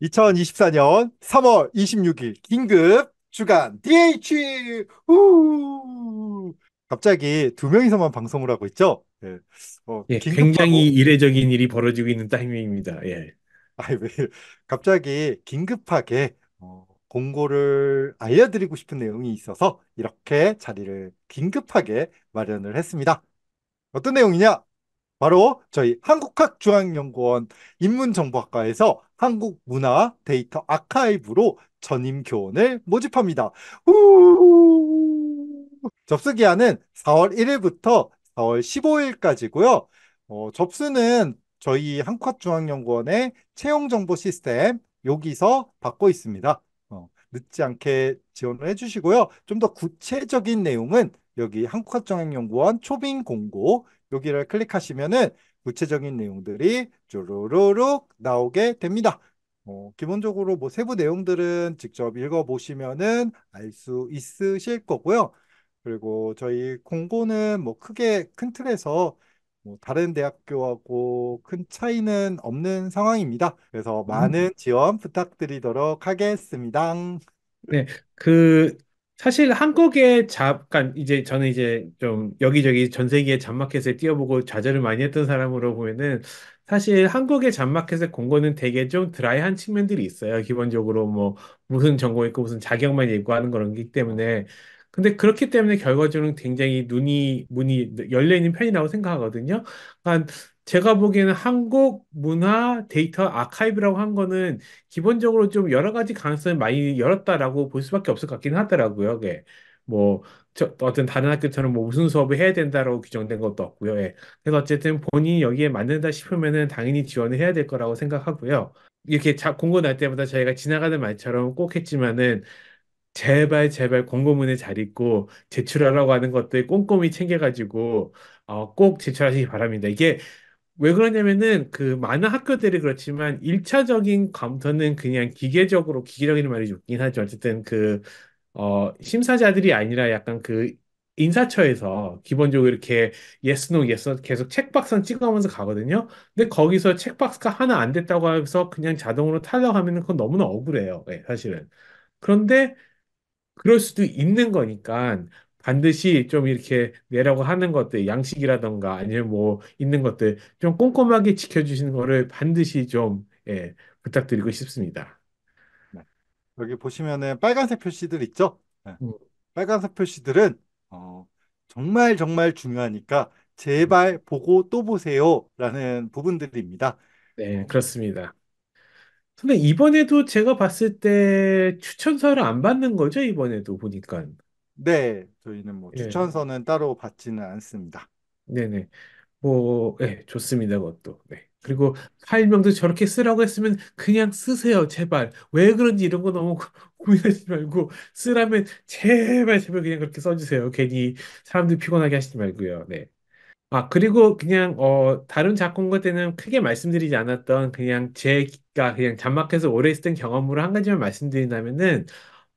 2024년 3월 26일 긴급 주간 DH 후 갑자기 두 명이서만 방송을 하고 있죠. 예. 어, 예, 굉장히 이례적인 일이 벌어지고 있는 타이밍입니다. 예. 아이 왜 갑자기 긴급하게 어, 공고를 알려드리고 싶은 내용이 있어서 이렇게 자리를 긴급하게 마련을 했습니다. 어떤 내용이냐? 바로 저희 한국학중앙연구원 인문정보학과에서 한국문화 데이터 아카이브로 전임 교원을 모집합니다. 우! 접수 기한은 4월 1일부터 4월 15일까지고요. 어, 접수는 저희 한국학중앙연구원의 채용정보 시스템 여기서 받고 있습니다. 어, 늦지 않게 지원을 해주시고요. 좀 더 구체적인 내용은 여기 한국학중앙연구원 초빙 공고 여기를 클릭하시면은 구체적인 내용들이 쭈루루룩 나오게 됩니다. 어, 기본적으로 뭐 세부 내용들은 직접 읽어보시면은 알 수 있으실 거고요. 그리고 저희 공고는 뭐 크게 큰 틀에서 뭐 다른 대학교하고 큰 차이는 없는 상황입니다. 그래서 많은 지원 부탁드리도록 하겠습니다. 네, 그 사실 한국의 잠깐 이제 저는 이제 좀 여기저기 전 세계 잡마켓에 뛰어보고 좌절을 많이 했던 사람으로 보면은 사실 한국의 잡마켓의 공고는 되게 좀 드라이한 측면들이 있어요. 기본적으로 뭐 무슨 전공 있고 무슨 자격만 예고하는 거기 때문에 근데 그렇기 때문에 결과적으로는 굉장히 눈이 문이 열려 있는 편이라고 생각하거든요. 그러니까 제가 보기에는 한국 문화 데이터 아카이브라고 한 거는 기본적으로 좀 여러 가지 가능성을 많이 열었다라고 볼 수밖에 없을 것 같긴 하더라고요. 그게 뭐 저, 어떤 다른 학교처럼 뭐 무슨 수업을 해야 된다라고 규정된 것도 없고요. 예. 그래서 어쨌든 본인이 여기에 맞는다 싶으면은 당연히 지원을 해야 될 거라고 생각하고요. 이렇게 자, 공고 날 때마다 저희가 지나가는 말처럼 꼭 했지만은 제발 제발 공고문에 잘 읽고 제출하라고 하는 것들 꼼꼼히 챙겨가지고 어, 꼭 제출하시기 바랍니다. 이게 왜 그러냐면은 그 많은 학교들이 그렇지만 일차적인 검토는 그냥 기계적으로 기계적인 말이 좋긴 하죠. 어쨌든 그 어, 심사자들이 아니라 약간 그 인사처에서 기본적으로 이렇게 yes, no, yes, no 계속 체크박스는 찍어가면서 가거든요. 근데 거기서 체크박스가 하나 안 됐다고 해서 그냥 자동으로 탈락하면 그건 너무나 억울해요. 네, 사실은. 그런데 그럴 수도 있는 거니까 반드시 좀 이렇게 내라고 하는 것들, 양식이라던가 아니면 뭐 있는 것들 좀 꼼꼼하게 지켜주시는 거를 반드시 좀, 예, 부탁드리고 싶습니다. 네. 여기 보시면은 빨간색 표시들 있죠? 네. 음, 빨간색 표시들은 어, 정말 정말 중요하니까 음. 제발 보고 또 보세요라는 부분들입니다. 네, 어, 그렇습니다. 근데 이번에도 제가 봤을 때 추천서를 안 받는 거죠, 이번에도 보니까. 네, 저희는 뭐 예, 추천서는 따로 받지는 않습니다. 네네. 뭐, 예, 좋습니다, 그것도. 네. 그리고 파일명도 저렇게 쓰라고 했으면 그냥 쓰세요, 제발. 왜 그런지 이런 거 너무 고민하지 말고 쓰라면 제발, 제발 그냥 그렇게 써주세요. 괜히 사람들 피곤하게 하시지 말고요. 네. 아, 그리고 그냥, 어, 다른 작품과 때는 크게 말씀드리지 않았던 그냥 제가 그냥 잔막해서 오래 했던 경험으로 한 가지만 말씀드린다면은,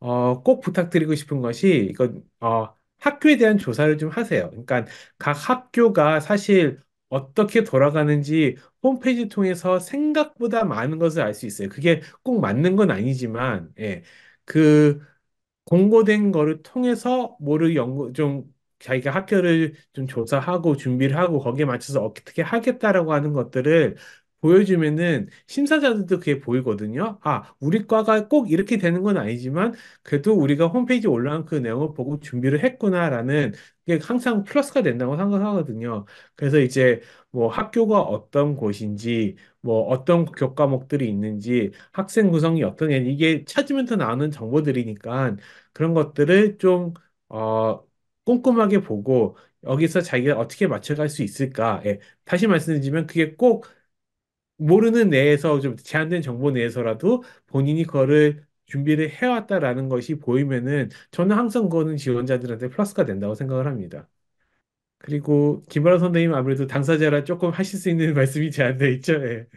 어, 꼭 부탁드리고 싶은 것이, 이건, 어, 학교에 대한 조사를 좀 하세요. 그러니까 각 학교가 사실 어떻게 돌아가는지 홈페이지 통해서 생각보다 많은 것을 알 수 있어요. 그게 꼭 맞는 건 아니지만, 예. 그, 공고된 거를 통해서 뭐를 연구 좀 자기가 학교를 좀 조사하고 준비를 하고 거기에 맞춰서 어떻게 하겠다라고 하는 것들을 보여주면은 심사자들도 그게 보이거든요. 아, 우리 과가 꼭 이렇게 되는 건 아니지만 그래도 우리가 홈페이지에 올라온 그 내용을 보고 준비를 했구나라는 게 항상 플러스가 된다고 생각하거든요. 그래서 이제 뭐 학교가 어떤 곳인지 뭐 어떤 교과목들이 있는지 학생 구성이 어떤 애 이게 찾으면 더 나오는 정보들이니까 그런 것들을 좀, 어, 꼼꼼하게 보고 여기서 자기가 어떻게 맞춰갈 수 있을까? 예. 다시 말씀드리면 그게 꼭 모르는 내에서 좀 제한된 정보 내에서라도 본인이 그거를 준비를 해왔다라는 것이 보이면은 저는 항상 그거는 지원자들한테 플러스가 된다고 생각을 합니다. 그리고 김아라 선생님 아무래도 당사자라 조금 하실 수 있는 말씀이 제한돼 있죠. 예.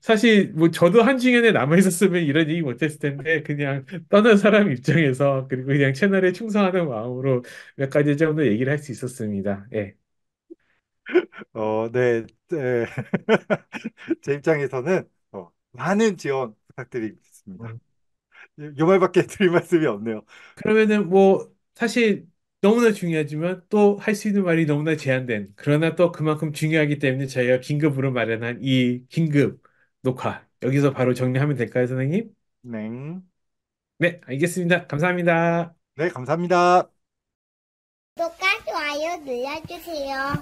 사실 뭐 저도 한중현에 남아 있었으면 이런 얘기 못했을 텐데 그냥 떠난 사람 입장에서 그리고 그냥 채널에 충성하는 마음으로 몇 가지 정도 얘기를 할 수 있었습니다. 예. 어, 네, 네. 제 입장에서는 어, 많은 지원 부탁드리겠습니다. 음. 요 말밖에 드릴 말씀이 없네요. 그러면은 뭐 사실 너무나 중요하지만 또 할 수 있는 말이 너무나 제한된 그러나 또 그만큼 중요하기 때문에 저희가 긴급으로 마련한 이 긴급 녹화 여기서 바로 정리하면 될까요, 선생님? 네. 네, 알겠습니다. 감사합니다. 네, 감사합니다. 구독과 좋아요 눌러주세요.